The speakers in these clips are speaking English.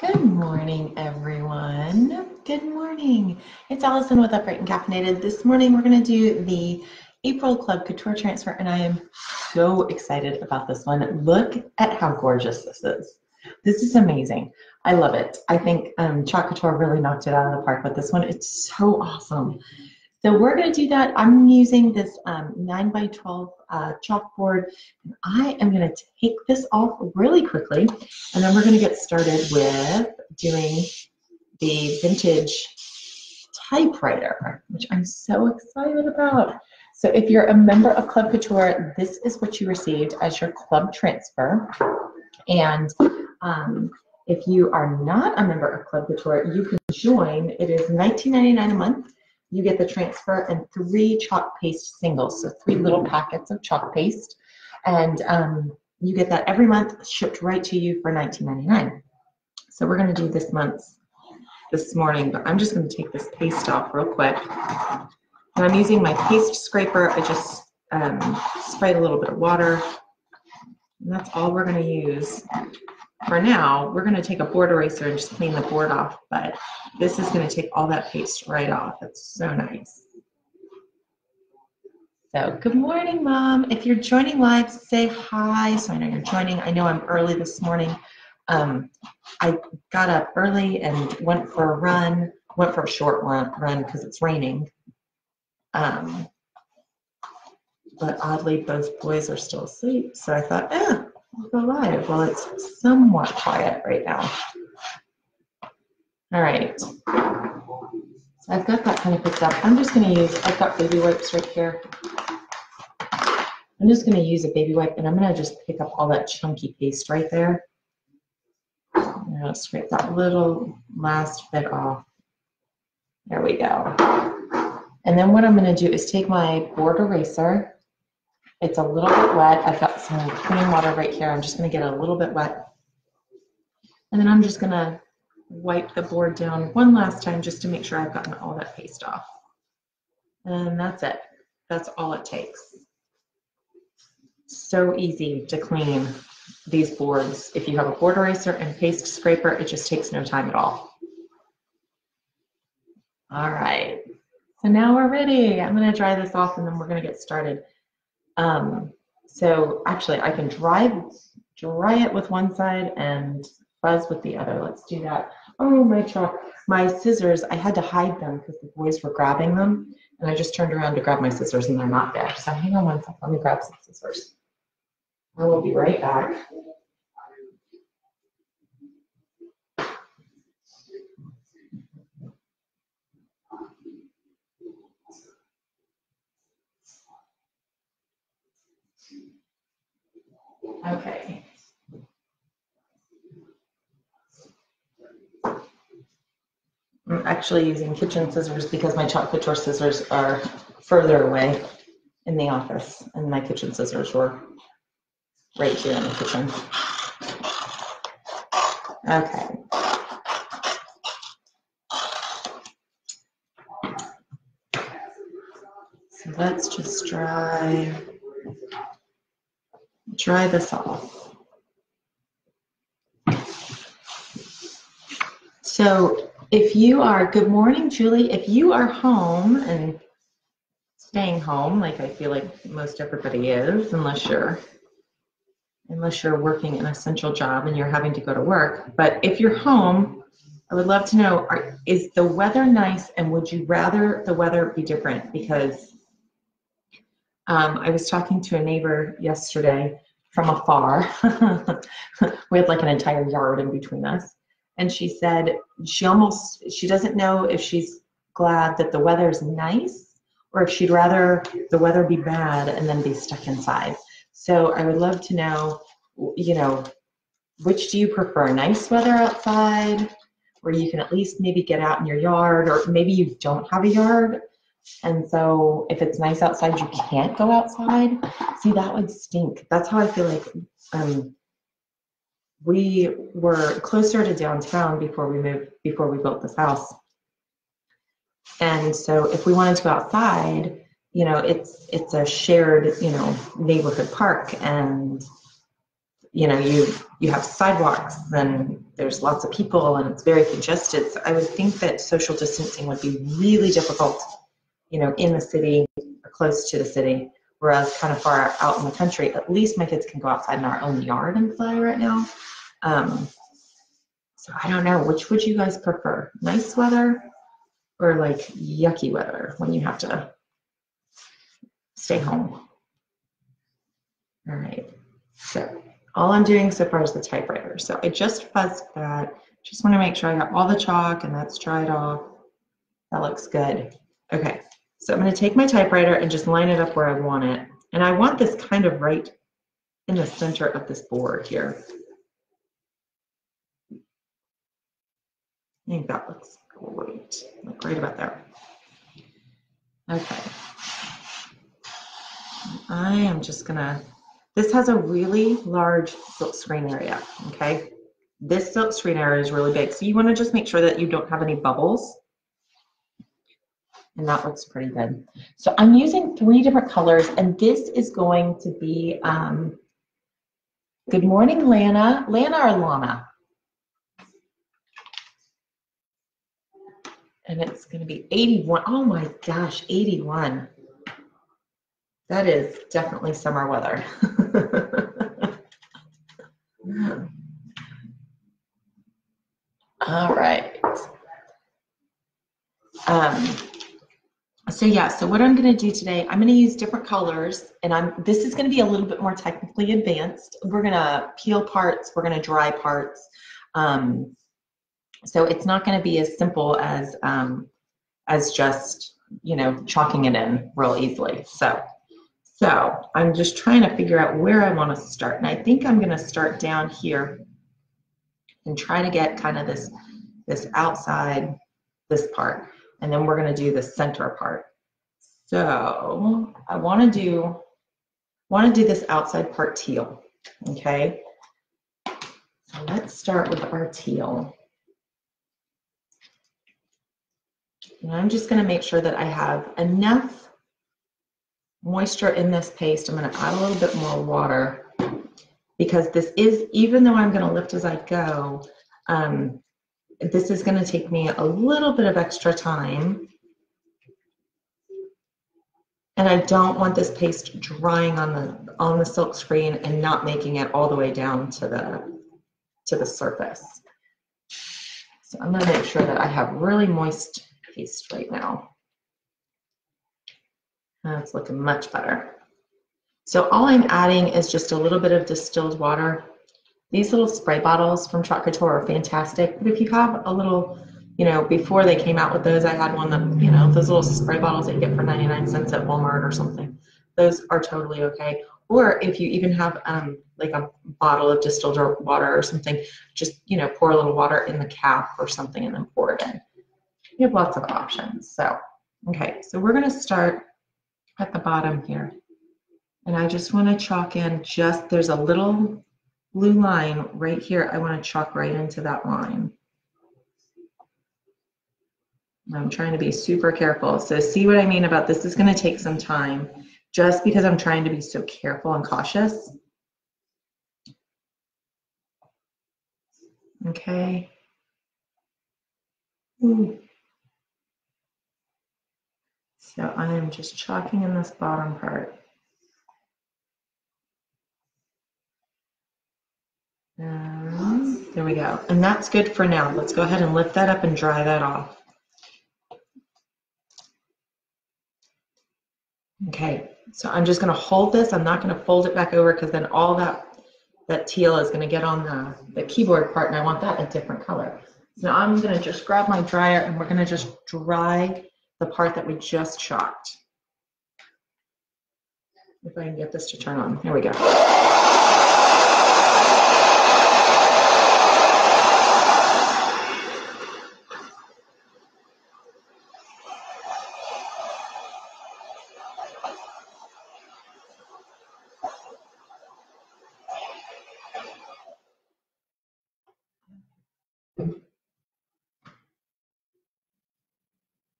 Good morning, everyone. Good morning. It's Allison with Upright and Caffeinated. This morning we're going to do the April Club Couture transfer, and I am so excited about this one. Look at how gorgeous this is. This is amazing. I love it. I think um, Couture really knocked it out of the park with this one. It's so awesome. So we're going to do that. I'm using this um, 9 by 12 uh, chalkboard. And I am going to take this off really quickly. And then we're going to get started with doing the vintage typewriter, which I'm so excited about. So if you're a member of Club Couture, this is what you received as your club transfer. And um, if you are not a member of Club Couture, you can join. It is $19.99 a month you get the transfer and three chalk paste singles, so three little packets of chalk paste. And um, you get that every month shipped right to you for $19.99. So we're going to do this month's this morning, but I'm just going to take this paste off real quick. And I'm using my paste scraper. I just um, sprayed a little bit of water. And that's all we're going to use for now, we're going to take a board eraser and just clean the board off, but this is going to take all that paste right off. It's so nice. So good morning, Mom. If you're joining live, say hi so I know you're joining. I know I'm early this morning. Um, I got up early and went for a run, went for a short run because it's raining. Um, but oddly, both boys are still asleep, so I thought, eh, go live. Well, it's somewhat quiet right now. All right. So I've got that kind of picked up. I'm just going to use, I've got baby wipes right here. I'm just going to use a baby wipe and I'm going to just pick up all that chunky paste right there. I'm going to scrape that little last bit off. There we go. And then what I'm going to do is take my board eraser it's a little bit wet. I've got some clean water right here. I'm just going to get a little bit wet. And then I'm just going to wipe the board down one last time just to make sure I've gotten all that paste off. And that's it. That's all it takes. So easy to clean these boards. If you have a board eraser and paste scraper, it just takes no time at all. All right, so now we're ready. I'm gonna dry this off and then we're gonna get started. Um, so actually I can dry, dry it with one side and fuzz with the other. Let's do that. Oh, my chalk. My scissors, I had to hide them because the boys were grabbing them. And I just turned around to grab my scissors and they're not there. So hang on one second. Let me grab some scissors. I will be right back. Okay. I'm actually using kitchen scissors because my chalk couture scissors are further away in the office and my kitchen scissors were right here in the kitchen. Okay. So let's just dry dry this off. So if you are, good morning, Julie. If you are home and staying home, like I feel like most everybody is, unless you're unless you're working an essential job and you're having to go to work. But if you're home, I would love to know, are, is the weather nice and would you rather the weather be different? Because um, I was talking to a neighbor yesterday from afar. we had like an entire yard in between us. And she said she almost, she doesn't know if she's glad that the weather's nice or if she'd rather the weather be bad and then be stuck inside. So I would love to know, you know, which do you prefer, nice weather outside where you can at least maybe get out in your yard or maybe you don't have a yard and so if it's nice outside, you can't go outside. See, that would stink. That's how I feel like um, we were closer to downtown before we moved, before we built this house. And so if we wanted to go outside, you know, it's it's a shared, you know, neighborhood park and you know, you you have sidewalks, and there's lots of people, and it's very congested. So I would think that social distancing would be really difficult, you know, in the city or close to the city. Whereas kind of far out in the country, at least my kids can go outside in our own yard and play right now. Um, so I don't know, which would you guys prefer? Nice weather or like yucky weather when you have to stay home? All right, so all I'm doing so far is the typewriter. So I just fuzzed that. Just want to make sure I got all the chalk and that's dried off. That looks good. Okay, so I'm going to take my typewriter and just line it up where I want it. And I want this kind of right in the center of this board here. I think that looks great, like right about there. Okay. I am just gonna this has a really large silk screen area, okay? This silk screen area is really big, so you wanna just make sure that you don't have any bubbles. And that looks pretty good. So I'm using three different colors, and this is going to be, um, good morning, Lana. Lana or Lana? And it's gonna be 81. Oh my gosh, 81. That is definitely summer weather. All right. Um, so yeah, so what I'm going to do today, I'm going to use different colors, and I'm. This is going to be a little bit more technically advanced. We're going to peel parts. We're going to dry parts. Um, so it's not going to be as simple as um, as just you know chalking it in real easily. So so I'm just trying to figure out where I want to start. And I think I'm going to start down here and try to get kind of this, this outside, this part. And then we're going to do the center part. So I want to do, want to do this outside part teal. Okay. So let's start with our teal. And I'm just going to make sure that I have enough moisture in this paste. I'm going to add a little bit more water because this is, even though I'm going to lift as I go, um, this is going to take me a little bit of extra time. And I don't want this paste drying on the on the silk screen and not making it all the way down to the to the surface. So I'm going to make sure that I have really moist paste right now. That's looking much better. So all I'm adding is just a little bit of distilled water. These little spray bottles from Chalk Couture are fantastic, but if you have a little, you know, before they came out with those, I had one that, you know, those little spray bottles that you get for 99 cents at Walmart or something. Those are totally okay. Or if you even have um, like a bottle of distilled water or something, just, you know, pour a little water in the cap or something and then pour it in. You have lots of options. So, okay, so we're going to start at the bottom here. And I just want to chalk in just, there's a little blue line right here. I want to chalk right into that line. I'm trying to be super careful. So see what I mean about this is going to take some time just because I'm trying to be so careful and cautious. Okay. Ooh. So I am just chalking in this bottom part. There we go. And that's good for now. Let's go ahead and lift that up and dry that off. Okay, so I'm just going to hold this. I'm not going to fold it back over because then all that that teal is going to get on the, the keyboard part and I want that a different color. So now I'm going to just grab my dryer and we're going to just dry the part that we just chalked. If I can get this to turn on. Here we go.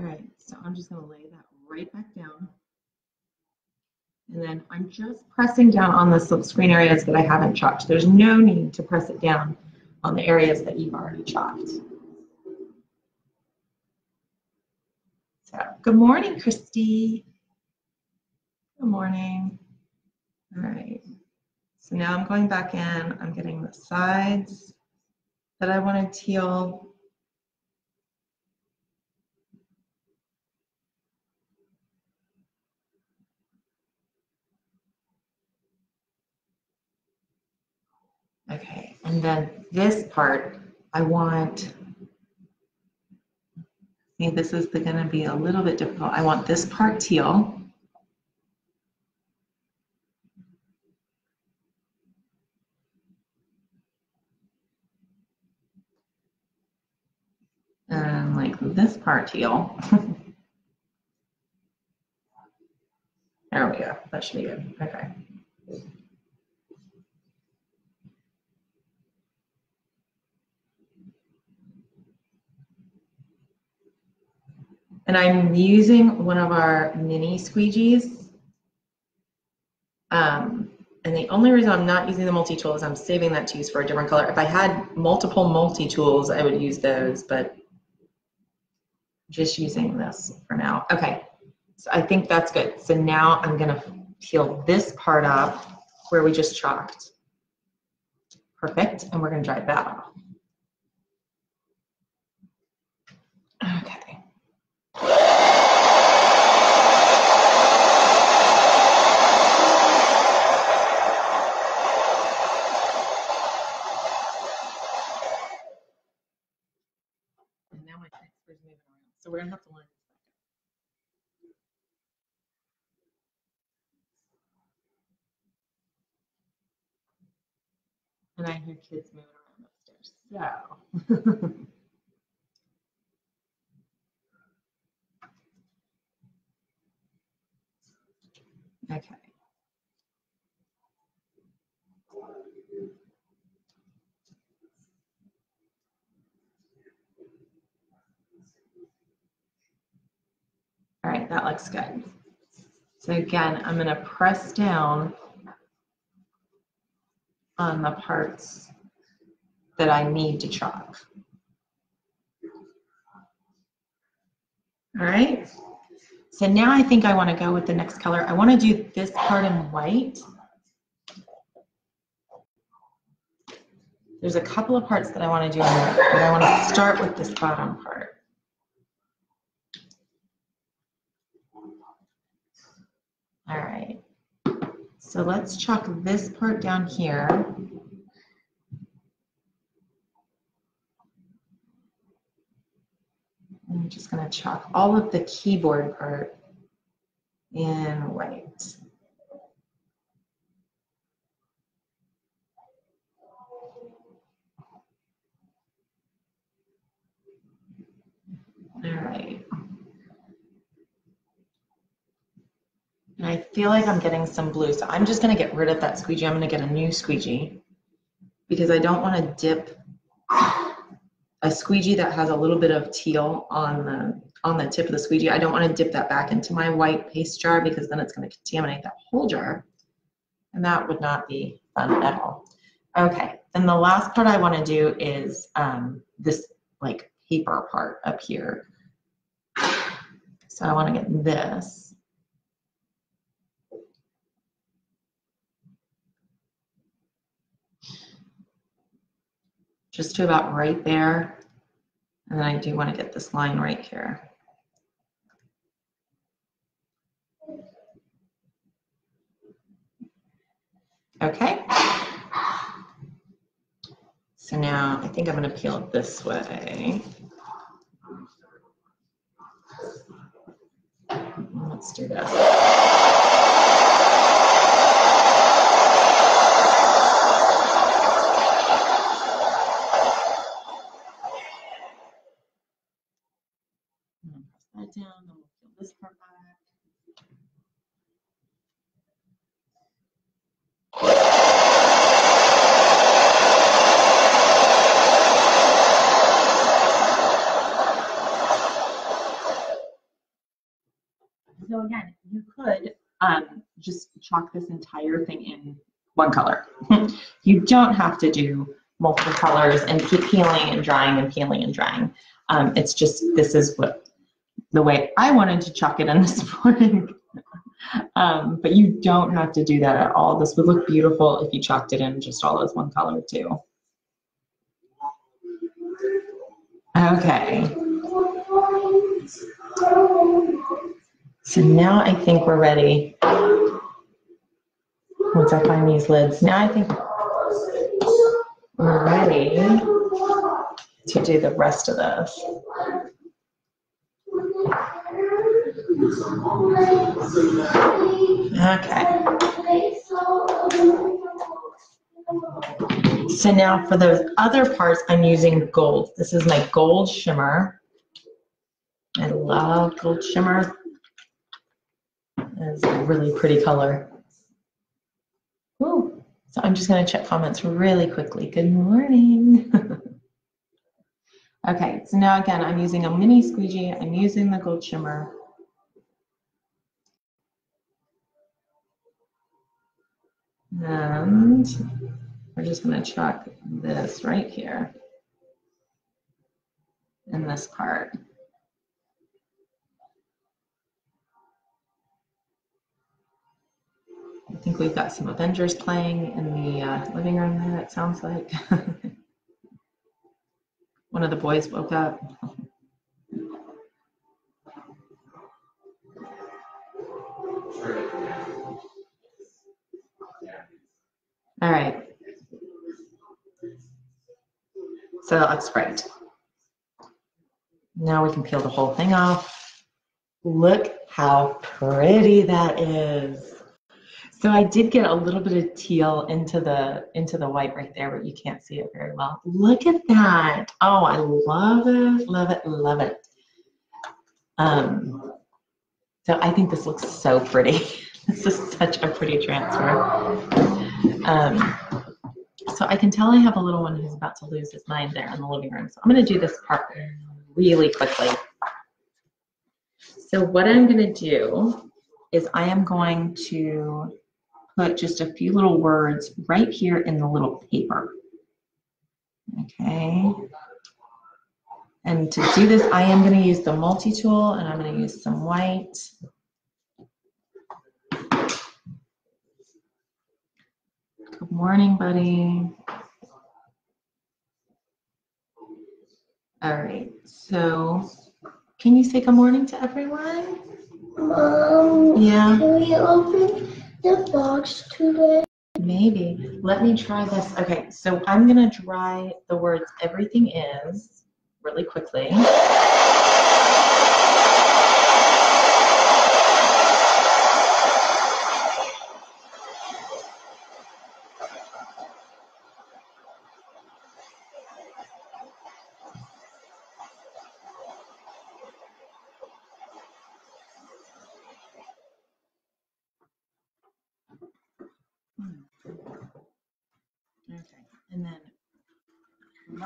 All right, so I'm just gonna lay that right back down. And then I'm just pressing down on the silk screen areas that I haven't chalked. There's no need to press it down on the areas that you've already chalked. So, good morning, Christy. Good morning. All right. So now I'm going back in. I'm getting the sides that I want to teal. Okay, and then this part, I want, see, this is gonna be a little bit difficult. I want this part teal. And like this part teal. there we go, that should be good, okay. And I'm using one of our mini squeegees. Um, and the only reason I'm not using the multi-tool is I'm saving that to use for a different color. If I had multiple multi-tools, I would use those, but just using this for now. Okay, so I think that's good. So now I'm gonna peel this part off where we just chalked. Perfect, and we're gonna dry that off. Okay. And now my transfer's moving around. So we're gonna have to line this back up. And I hear kids moving around upstairs. So. okay. All right, that looks good. So again, I'm gonna press down on the parts that I need to chalk. All right, so now I think I wanna go with the next color. I wanna do this part in white. There's a couple of parts that I wanna do in white, but I wanna start with this bottom part. All right. So let's chalk this part down here. I'm just going to chalk all of the keyboard part in white. All right. And I feel like I'm getting some blue, so I'm just gonna get rid of that squeegee. I'm gonna get a new squeegee because I don't wanna dip a squeegee that has a little bit of teal on the on the tip of the squeegee. I don't wanna dip that back into my white paste jar because then it's gonna contaminate that whole jar. And that would not be fun at all. Okay, then the last part I wanna do is um, this like paper part up here. So I wanna get this. Just to about right there. And then I do want to get this line right here. Okay. So now I think I'm going to peel it this way. Let's do this. That down, this part back. So again, you could um, just chalk this entire thing in one color. you don't have to do multiple colors and keep peeling and drying and peeling and drying. Um, it's just, this is what the way I wanted to chalk it in this morning. um, but you don't have to do that at all. This would look beautiful if you chalked it in just all as one color too. Okay. So now I think we're ready. Once I find these lids, now I think we're ready to do the rest of this. Okay. So now for those other parts, I'm using gold. This is my gold shimmer. I love gold shimmer. It's a really pretty color. Ooh. So I'm just going to check comments really quickly. Good morning. okay, so now again, I'm using a mini squeegee. I'm using the gold shimmer. And we're just going to chuck this right here in this part. I think we've got some Avengers playing in the uh, living room there, it sounds like. One of the boys woke up. All right. So that looks great. Now we can peel the whole thing off. Look how pretty that is. So I did get a little bit of teal into the into the white right there, but you can't see it very well. Look at that. Oh, I love it, love it, love it. Um, so I think this looks so pretty. this is such a pretty transfer. Um, so I can tell I have a little one who's about to lose his mind there in the living room. So I'm going to do this part really quickly. So what I'm going to do is I am going to put just a few little words right here in the little paper. Okay. And to do this, I am going to use the multi-tool and I'm going to use some white. Good morning, buddy. All right, so can you say good morning to everyone? Mom, Yeah, can we open the box today? maybe. Let me try this. Okay, so I'm gonna dry the words everything is really quickly.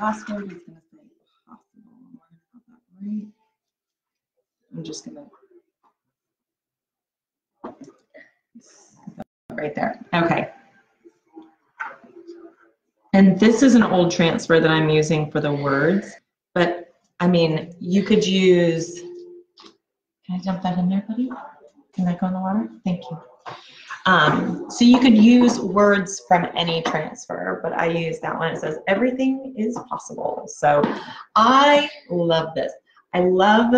Last word is gonna say possible. Gonna have that right. I'm just gonna. Right there, okay. And this is an old transfer that I'm using for the words, but I mean, you could use, can I dump that in there, buddy? Can that go in the water? Thank you. Um, so you could use words from any transfer, but I use that one. It says everything is possible. So I love this. I love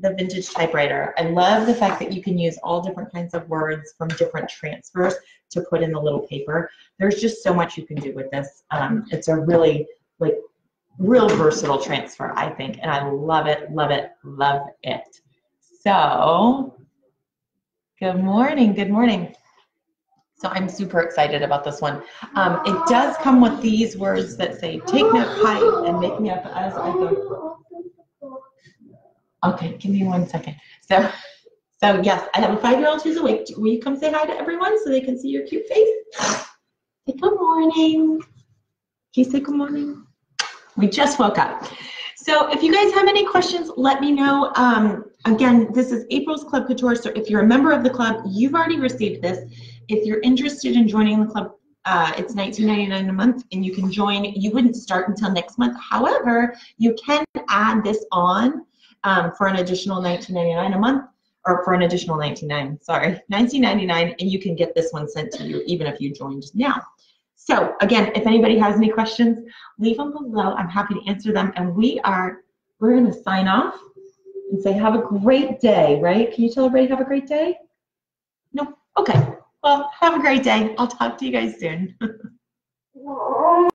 the vintage typewriter. I love the fact that you can use all different kinds of words from different transfers to put in the little paper. There's just so much you can do with this. Um, it's a really like real versatile transfer, I think, and I love it, love it, love it. So, good morning, good morning. So I'm super excited about this one. Um, it does come with these words that say, take note, high and make me up as I go. Okay, give me one second. So, so yes, I have a five-year-old who's awake. Will you come say hi to everyone so they can see your cute face? Say good morning. Can you say good morning? We just woke up. So if you guys have any questions, let me know. Um, again, this is April's Club Couture. So if you're a member of the club, you've already received this. If you're interested in joining the club, uh, it's $19.99 a month and you can join. You wouldn't start until next month. However, you can add this on um, for an additional $19.99 a month or for an additional 99 sorry 19.99 and you can get this one sent to you even if you joined now so again if anybody has any questions leave them below. I'm happy to answer them. And we are we're going to sign off and say have a great day right? Can you tell everybody have a great day no okay. Well have a great day. I'll talk to you guys soon